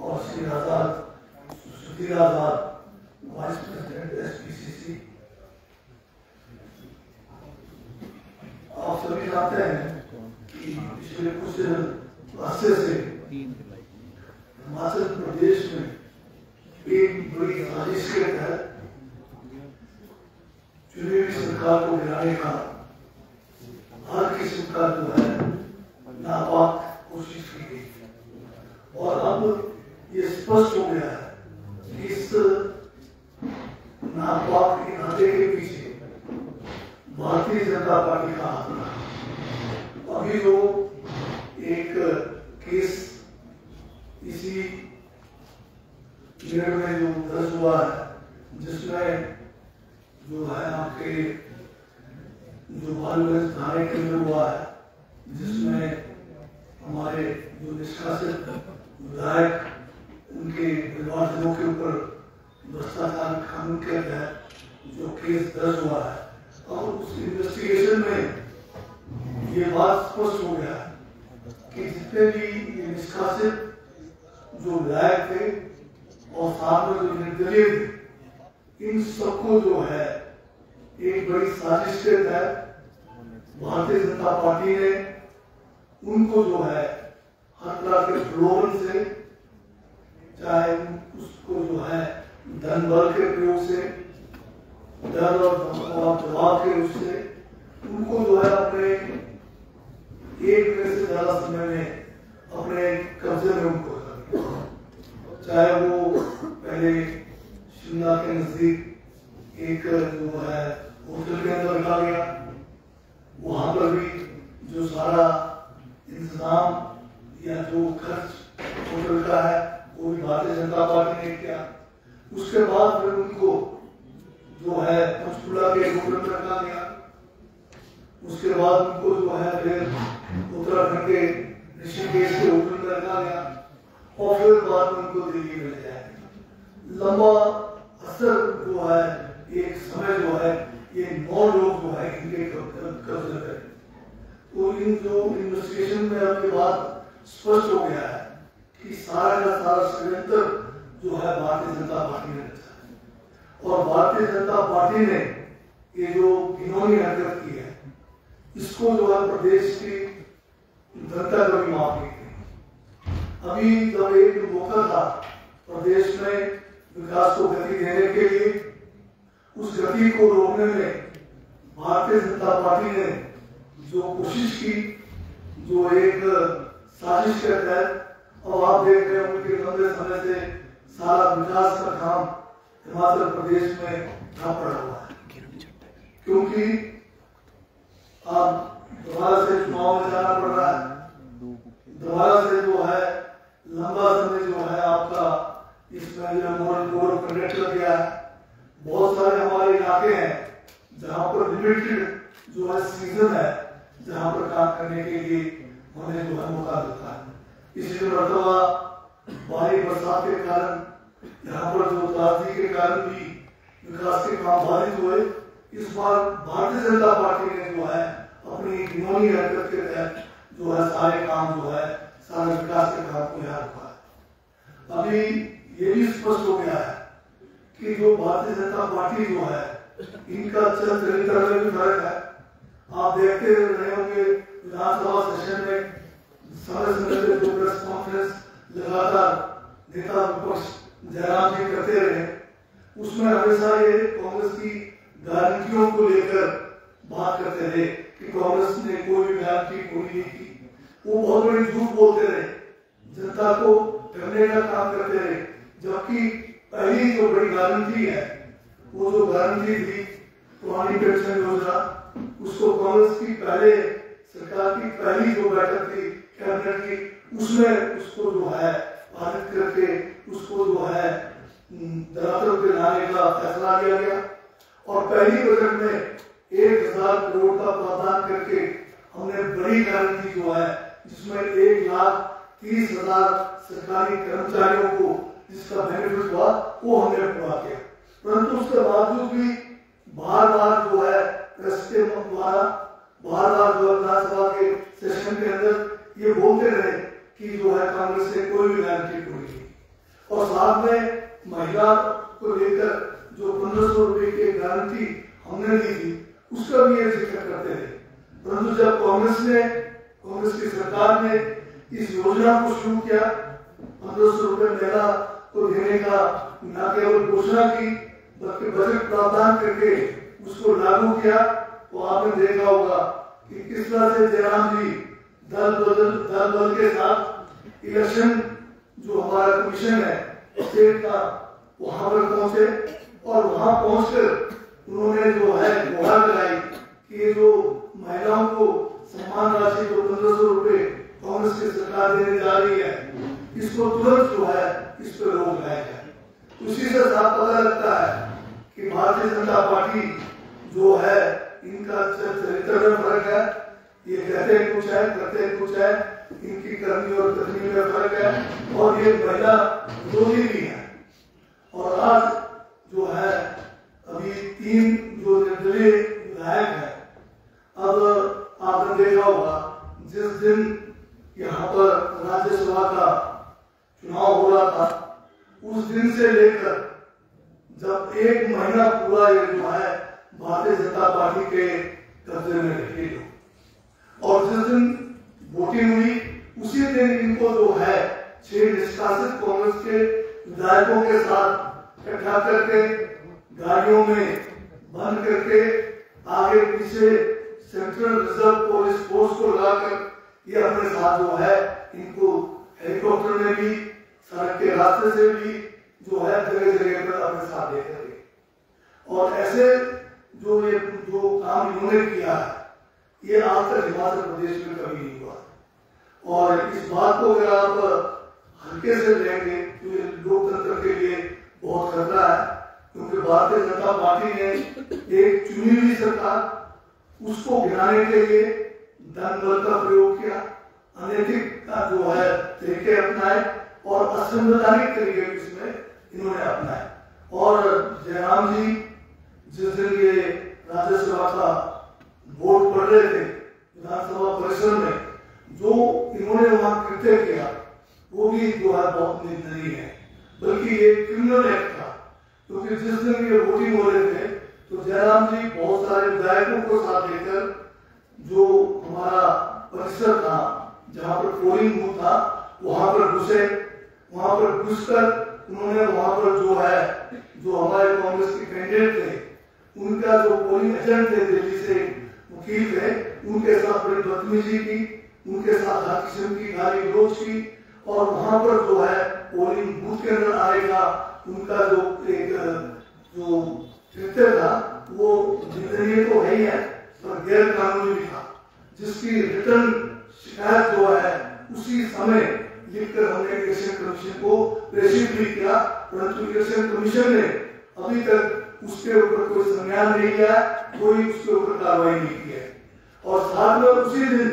और श्री आज़ाद हैं हिमाचल प्रदेश में एक बड़ी साजिश सरकार को गिराने का हर किस्म का जो है नापाक कोशिश की गई और अब ये स्पष्ट हो गया है कि इस नापाक इरादे के पीछे भारतीय जनता पार्टी का हाथ रहा अभी जो एक केस इसी पीरियड में जो दर्ज हुआ है जिसमें जो है आपके जो बालगंज थाने के अंदर हुआ है जिसमें जो निष्कासित विधायक उनके परिवारजनों के ऊपर भ्रष्टाचार कानून के तहत जो केस दर्ज हुआ है और उस इन्वेस्टिगेशन में ये बात स्पष्ट हो गया है कि जितने भी निष्कासित जो विधायक थे और साथ में जो निर्दलीय थे, इन सबको जो है एक बड़ी साजिश के तहत भारतीय जनता पार्टी ने उनको जो है हर तरह के प्रलोभन से, चाहे उसको जो है धन बल के प्रयोग से, डर और दबाव के उससे उनको जो है अपने एक महीने से ज़्यादा समय में अपने कब्जे में उनको चाहे वो पहले शिमला के नज़दीक एक जो है होटल के अंदर रखा गया, वहाँ पर भी जो सारा इंतज़ाम या जो खर्च होटल का है, वो भी भारतीय जनता पार्टी ने किया। उसके बाद फिर उनको जो है पंचकुला के होटल में रखा गया। उसके बाद उनको जो है फिर उत्तराखंड के ऋषिकेश के होटल में रखा गया और फिर बाद में उनको दिल्ली में ले जाएँगे लंबा असर जो है, एक समय जो है, ये नौ लोग जो है, इनके कब्जे करें तो इन जो इन्वेस्टिगेशन में ये बात स्पष्ट हो गया है कि सारा का सारा षड्यंत्र जो है भारतीय जनता पार्टी ने रचा और भारतीय जनता पार्टी ने ये जो घिनौनी हरकत की है, इसको जो है प्रदेश की जनता कभी माफ़ नहीं थी अभी जब एक मौका था प्रदेश में विकास को गति देने के लिए, उस गति को रोकने में भारतीय जनता पार्टी ने जो कोशिश की, जो एक साजिश के तहत और आप देख रहे हैं उनके लंबे समय से सारा विकास का काम हिमाचल प्रदेश में था पड़ा हुआ है। क्योंकि आप दोबारा से चुनाव में जाना पड़ रहा है। दोबारा से जो है, लंबा समय जो है आपका इसमें जो मोरल कोड कर दिया है। बहुत सारे हमारे इलाके हैं जहाँ पर लिमिटेड जो है सीज़न है, जहाँ पर काम करने के लिए हमें जो है मौका देता है। इसलिए मरतबा भारी बरसात के कारण, यहाँ पर जो त्रासदी के कारण भी विकास के काम बाधित हुए, इस बार भारतीय जनता पार्टी ने जो है, अपनी घिनौनी हरकत के तहत जो है, सारे काम जो है, सारा विकास के काम को यहाँ रखा है। अभी ये भी स्पष्ट हो गया है कि जो भारतीय जनता पार्टी जो है, इनका चल चरित्र में भी फ़र्क है। आप देखते रहे होंगे विधानसभा सेशन में समय पे जो प्रेस कॉन्फ्रेंस लगातार नेता विपक्ष जयराम जी करते रहे उसमें हमेशा ये कांग्रेस की गारंटियों को लेकर बात करते रहे कि कांग्रेस ने कोई भी गारंटी पूरी नहीं की। वो बहुत बड़ी झूठ बोलते रहे। जनता को करने का काम करते रहे। जबकि पहली जो बड़ी गारंटी है, वो जो गारंटी थी पुरानी पेंशन योजना, उसको कांग्रेस की पहले सरकार की पहली जो बैठक थी, कैबिनेट की, उसमें उसको जो है पारित करके उसको जो है धरातल पे लाने का फैसला लिया गया। और पहली बजट में एक हज़ार करोड़ का प्रावधान करके हमने बड़ी गारंटी जो है, जिसमें एक लाख तीस हज़ार सरकारी कर्मचारियों को जिसका बेनिफिट हुआ, वो हमने पूरा किया। परंतु उसके बावजूद भी बार बार जो है द्वारा बार बार जो विधानसभा के सेशन के अंदर ये बोलते रहे कि जो है कांग्रेस से कोई भी गारंटी कोई नहीं और साथ में महिला को लेकर जो पंद्रह सौ रुपए की गारंटी हमने दी थी, उसका भी ये ज़िक्र करते थे परंतु जब कांग्रेस ने, कांग्रेस की सरकार ने इस योजना को शुरू किया, पंद्रह सौ रुपए महिला को देने का न केवल घोषणा की, बल्कि बजट प्रावधान करके उसको लागू किया तो आपने देखा होगा कि किस तरह से जयराम जी दल बदल, दल बल के साथ इलेक्शन जो हमारा कमीशन है स्टेट का, वहाँ पर पहुँचे और वहाँ पहुंचकर उन्होंने जो है गुहार लगाई कि जो महिलाओं को सम्मान राशि जो पंद्रह सौ रुपए कांग्रेस की सरकार देने जा रही है, इसको तुरंत जो है इस पर रोक लगाया जाए। उसी से साफ़ पता लगता है कि भारतीय जनता पार्टी जो है इनका चरित्र में फ़र्क है, ये कहते कुछ है, करते कुछ है, इनकी करनी और करनी में फ़र्क है, और ये महिला विरोधी भी है। और आज जो है, अभी तीन जो निर्दलीय विधायक है, अब आपने देखा होगा, जिस दिन यहाँ पर राज्यसभा का चुनाव हो रहा था, उस दिन से लेकर जब एक महीना पूरा ये जो है भारतीय जनता पार्टी के कब्जे में रही और जिस दिन वोटिंग हुई, उसी दिन इनको जो है, छह निष्कासित कांग्रेस के विधायकों के साथ इकट्ठा करके गाड़ियों में बंद करके आगे पीछे सेंट्रल रिज़र्व पुलिस फोर्स को लगाकर ये अपने साथ जो है, इनको हेलीकॉप्टर में भी, सड़क के रास्ते से भी जो है जगह जगह पर अपने साथ लेकर और ऐसे जो ये जो काम इन्होंने किया है, ये आज तक हिमाचल प्रदेश में कभी नहीं हुआ। और इस बात को अगर आप हल्के से लेंगे तो ये लोकतंत्र के लिए बहुत खतरा है, क्योंकि भारतीय जनता पार्टी ने एक चुनी हुई सरकार, उसको गिराने के लिए धन बल का प्रयोग किया अनैतिक का जो है, तरीके अपनाए और असंवैधानिक तरीके इसमें इन्होंने अपनाए। और जयराम जी जिस दिन ये राज्यसभा का वोट पढ़ रहे थे, विधानसभा परिसर में, जो इन्होंने वहाँ कृत्य किया, वो भी जो है बहुत निंदनीय है, बल्कि ये क्रिमिनल एक्ट था। क्योंकि जिस दिन ये वोटिंग हो रहे थे तो जयराम जी बहुत सारे विधायकों को साथ लेकर जो हमारा परिसर था, जहाँ पर पोलिंग बूथ था, वहाँ पर घुसे, वहाँ पर घुसकर उन्होंने वहाँ पर जो है, जो हमारे कांग्रेस के कैंडिडेट थे उनका जो पोलिंग एजेंट थे दिल्ली से वकील थे, उनके साथ बड़ी बदतमीजी की, उनके साथ हर किस्म की गाली गलोच की, और वहाँ पर जो है पोलिंग बूथ के अंदर आएगा उनका जो एक जो कृत्य था, वो निंदनीय तो है ही है, पर गैर कानूनी भी था, जिसकी रिटर्न शिकायत जो है, उसी समय लिखकर हमने इलेक्शन कमीशन को प्रेषित भी किया, परंतु इलेक्शन कमीशन ने अभी तक उसके ऊपर कोई संज्ञान नहीं लिया कोई उसके ऊपर कार्रवाई नहीं की है और साथ में उसी दिन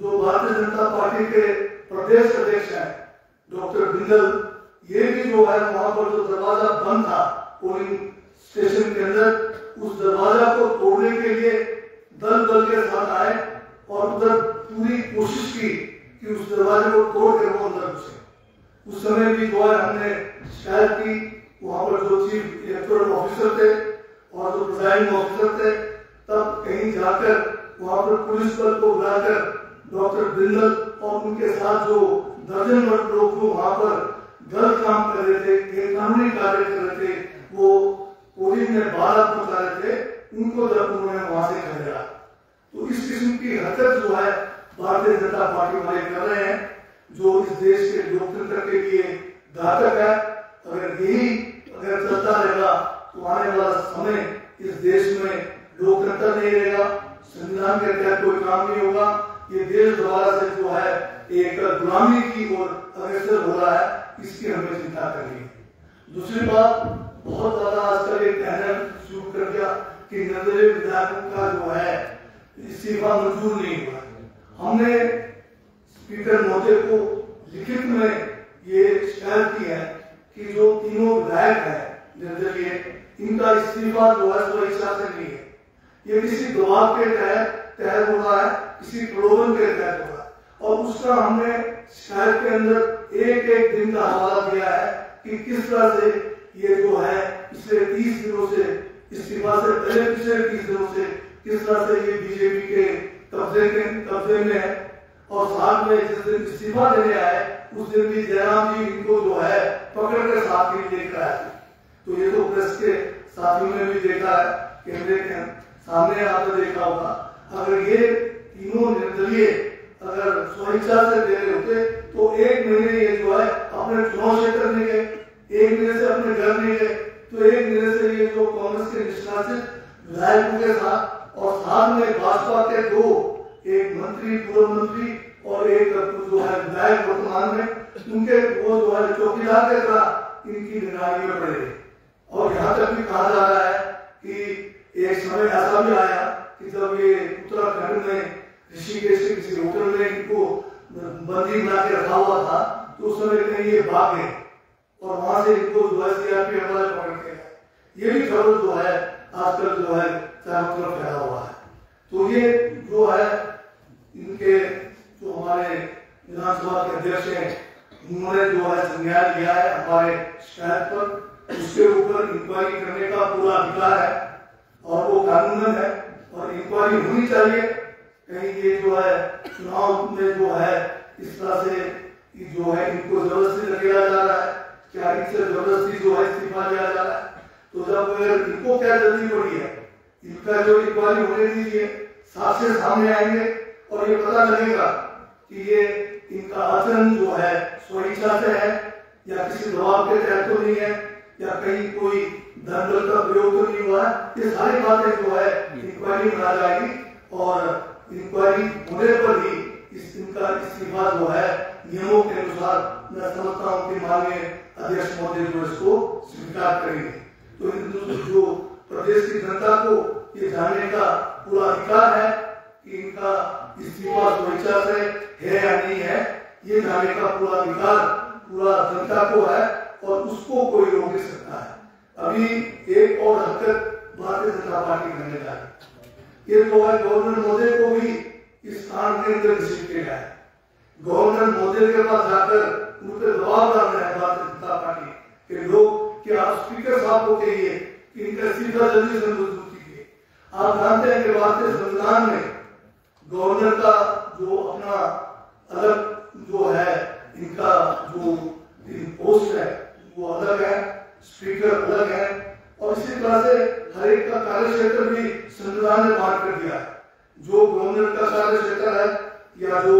जो भारतीय जनता पार्टी के प्रदेश अध्यक्ष है, डॉक्टर बिंदल, ये भी जो है वहाँ पर जो दरवाज़ा बंद था पोलिंग स्टेशन के अंदर, उस दरवाज़ा को तोड़ने के लिए दल दल के साथ आए और उधर पूरी कोशिश की कि उस दरवाजे को तोड़ के वो अंदर घुसे। उस समय भी जो है हमने शिकायत की वहाँ पर जो चीफ इलेक्टोरल ऑफिसर थे और जो प्रिजाइडिंग ऑफिसर थे, तब कहीं जाकर वहाँ पर पुलिस बल को बुलाकर डॉक्टर बिंदल और उनके साथ जो दर्जन भर लोग जो वहाँ पर गलत काम कर रहे थे कानूनी कार्य कर रहे थे, वो पोलिंग में बारात पहुँचा रहे थे, उनको जब उन्होंने वहाँ से खदेड़ा तो इस किस्म की हरकत जो है, भारतीय जनता पार्टी वाले कर रहे हैं, जो इस देश के लोकतंत्र के लिए घातक है। अगर यही अगर चलता रहेगा तो आने वाला समय इस देश में लोकतंत्र नहीं रहेगा, संविधान के तहत कोई काम नहीं होगा। ये देश दोबारा से जो है, एक गुलामी की ओर अग्रसर हो रहा है, इसकी हमें चिंता करनी है। दूसरी बात, बहुत ज़्यादा आजकल एक कहना शुरू कर दिया कि निर्दलीय विधायकों का जो है, इस्तीफा मंजूर नहीं हुआ हमने स्पीकर महोदय को लिखित में ये शिकायत की है कि जो तीनों विधायक है निर्दलीय इनका इस्तीफा जो है, वो इच्छा से नहीं है। ये किसी दबाव के तहत तहत हो रहा है किसी प्रलोभन के तहत हो रहा है। और उसका हमने शहर के अंदर एक एक दिन का हवाला दिया है कि किस तरह से ये जो है, पिछले तीस दिनों से, इस्तीफा से पहले पिछले तीस दिनों से, किस तरह से ये बीजेपी के कब्जे के, कब्जे में है और साथ में जिस दिन इस्तीफा देने आए, उस दिन भी जयराम जी इनको जो है पकड़ कर साथ में लेकर आए तो ये तो प्रेस के साथियों ने भी देखा है, कैमरे के सामने आपने देखा होगा। अगर ये तीनों निर्दलीय अगर स्वेच्छा से दे रहे होते तो एक महीने ये जो है अपने चुनाव क्षेत्र नहीं गए, एक महीने से अपने घर नहीं गए तो एक महीने से ये जो कांग्रेस के निष्कासित विधायकों के साथ और साथ में भाजपा के दो एक मंत्री पूर्व मंत्री और एक जो है विधायक वर्तमान में, उनके वो जो है चौकीदार के तरह इनकी निगरानी में पड़े। और यहाँ तक भी कहा जा रहा है कि एक समय ऐसा भी आया कि जब ये उत्तराखंड में ऋषिकेश के किसी होटल में इनको बंदी बना के रखा हुआ था तो उस समय कहीं ये भाग गए और वहाँ से इनको जो है सीआरपीएफ वाले पकड़ के ये भी खबर जो है आजकल जो है चारों तरफ़ फैला हुआ है। तो ये जो है इनके जो हमारे विधानसभा के अध्यक्ष हैं, उन्होंने जो है संज्ञान लिया है हमारे शिकायत पर, उसके ऊपर इंक्वायरी करने का पूरा अधिकार है और वो कानून है और इंक्वायरी होनी चाहिए। कहीं ये जो है, चुनाव में जो है, इस तरह से जो है, इनको ज़बरदस्ती लगाया जा रहा है। क्या इनसे ज़बरदस्ती जो है इस्तीफा दिया जा रहा है? तो जब इनको क्या जल्दी पड़ी है? इनका जो इंक्वायरी होने दीजिए साक्ष्य सामने आएँगे। और ये पता लगेगा कि ये इनका आचरण जो है, स्वेच्छा से है, या किसी दबाव के तहत तो नहीं है, या कहीं कोई धन का प्रयोग तो नहीं हुआ है। ये सारी बातें जो है इंक्वायरी में आ जाएगी और इंक्वायरी होने पर ही इस इनका इस्तीफा जो है, नियमों के अनुसार मैं समझता हूँ कि माननीय अध्यक्ष महोदय जो इसको स्वीकार करेंगे। तो जो प्रदेश की जनता को ये जानने का पूरा अधिकार है कि इनका इस्तीफा स्वेच्छा से है या नहीं है, ये जाने का पूरा अधिकार पूरा जनता को है और उसको कोई रोक नहीं सकता है। अभी एक और हरकत भारतीय जनता पार्टी करने जा रही ये तो है गवर्नर मोदी को भी इस कांड के अंदर घोषित किया है। गवर्नर मोदी के पास जाकर उन पर दबाव डाल रहे हैं भारतीय जनता पार्टी के लोग कि आप स्पीकर साहब को कहिए कि इनका इस्तीफा जल्दी से मंजूर कीजिए। आप जानते हैं कि भारतीय संविधान में गवर्नर का जो अपना अलग जो है, इनका जो पोस्ट है, वो अलग है स्पीकर अलग है, और इसी तरह से हर एक का कार्य क्षेत्र भी संविधान ने बांट कर दिया है जो गवर्नर का कार्य क्षेत्र है या जो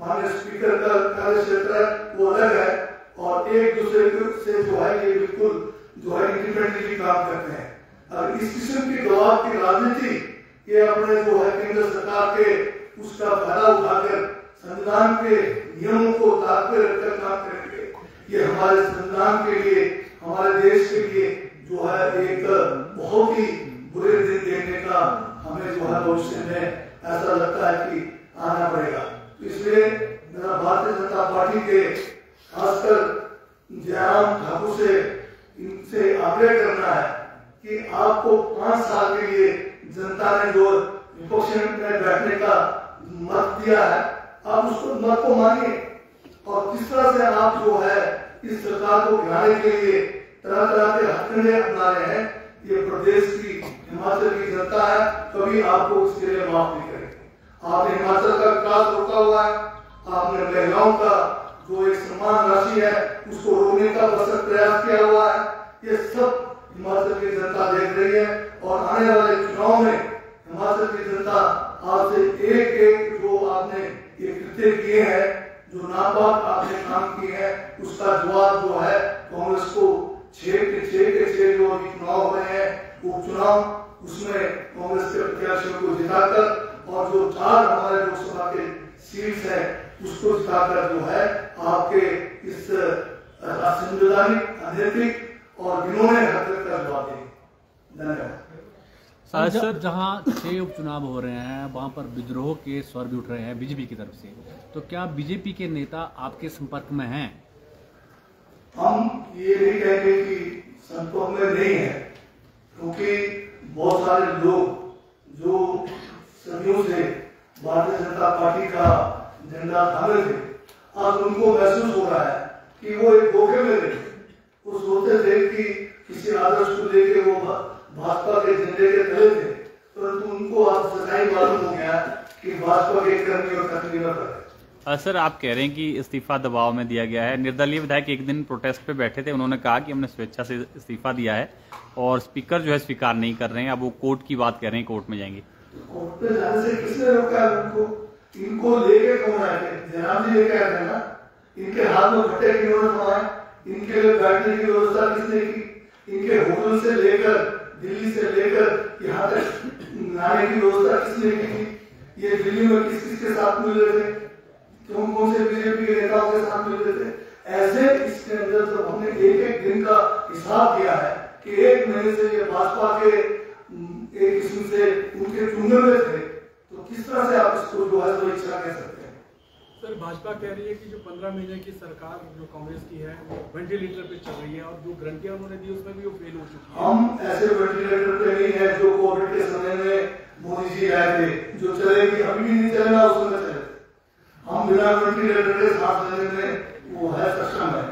माननीय स्पीकर का कार्य क्षेत्र है वो अलग है और एक दूसरे से जो है ये बिल्कुल जो है इंडिपेंडेंटली काम करते हैं और इस किस्म की दबाव की राजनीति ये अपने जो है केंद्र सरकार के उसका फ़ायदा उठाकर संविधान के नियमों को ताकत रखकर काम करेंगे ये संविधान के लिए, हमारे देश के लिए जो है एक बहुत ही बुरे दिन देखने का हमें जो है भविष्य में ऐसा लगता है कि आना पड़ेगा। तो इसलिए मेरा भारतीय जनता पार्टी के खासकर जयराम ठाकुर से इनसे आग्रह करना है कि आपको पाँच साल के लिए जनता ने जो विपक्ष में बैठने का मत दिया है, आप उसको मत को मानिए। और किस तरह से आप जो है इस सरकार को गिराने के लिए तरह तरह के हथकंडे अपना रहे हैं। ये प्रदेश की हिमाचल की जनता है, कभी आपको उसके लिए माफ़ नहीं करेंगे। आपने हिमाचल का विकास रोका हुआ है, आपने महिलाओं का जो एक सम्मान राशि है, उसको रोकने का बसत प्रयास किया हुआ है। ये सब हिमाचल की जनता देख रही है और आने वाले चुनाव में हिमाचल की जनता आपसे एक एक जो आपने ये कृत्य किए हैं जो नापाक आपने काम किए हैं, उसका जवाब जो है, कांग्रेस को छह के छह के छह जो अभी चुनाव हुए हैं, उपचुनाव, उसमें कांग्रेस के प्रत्याशियों को जिताकर और जो चार हमारे लोकसभा के सीट्स है, उसको जिताकर जो है, आपके इस असंवैधानिक अनैतिक और विनोने हरकत का जवाब देंगे धन्यवाद। सर जहाँ छह उपचुनाव हो रहे हैं वहाँ पर विद्रोह के स्वर भी उठ रहे हैं बीजेपी की तरफ़ से। तो क्या बीजेपी के नेता आपके संपर्क में हैं? हम ये नहीं कहेंगे कि संपर्क में नहीं है क्योंकि बहुत सारे लोग जो सदियों से भारतीय जनता पार्टी का झंडा थामे थे आज उनको महसूस हो रहा है कि वो एक धोखे में थे। वो सोचते थे कि किसी आदर्श को लेके वो भाजपा के झंडे के तले थे परंतु उनको आज सच्चाई मालूम हो गया कि भाजपा के कर्मी और कर्मी न सर आप कह रहे हैं कि इस्तीफा दबाव में दिया गया है। निर्दलीय विधायक एक दिन प्रोटेस्ट पे बैठे थे उन्होंने कहा कि हमने स्वेच्छा से इस्तीफा दिया है और स्पीकर जो है स्वीकार नहीं कर रहे हैं। अब वो कोर्ट की बात कर रहे हैं कोर्ट में जाएँगे। कोर्ट पे जाने से किसने रोका है उनको? इनको लेके कौन आए जयराम जी लेके आए थे ना? इनके हाथ में किन्होंने समाए इनके लिए बैठने की व्यवस्था किसने की? इनके होटल से लेकर दिल्ली से लेकर यहाँ तक आने की व्यवस्था किसने की थी, ये दिल्ली में किस किस के साथ मिल रहे थे? कौन कौन से बीजेपी के नेताओं के साथ मिल रहे थे? ऐसे इसके अंदर जब हमने एक एक दिन का हिसाब किया है कि एक महीने से ये भाजपा के एक किस्म से उनके चुने में थे। तो किस तरह से आप इसको जो है वो इच्छा कह सकते सर, भाजपा कह रही है कि जो पंद्रह महीने की सरकार जो कांग्रेस की है, वेंटिलेटर पे चल रही है और जो ग्रंथियाँ उन्होंने दी, उसमें भी वो फेल हो चुकी है। हम ऐसे वेंटिलेटर पे नहीं है जो कोविड के समय में मोदी जी आए थे, जो चलेगी, अभी भी नहीं चलेगा, उसमें चले हम बिना वेंटिलेटर के साथ लेने में वो है सक्षम है।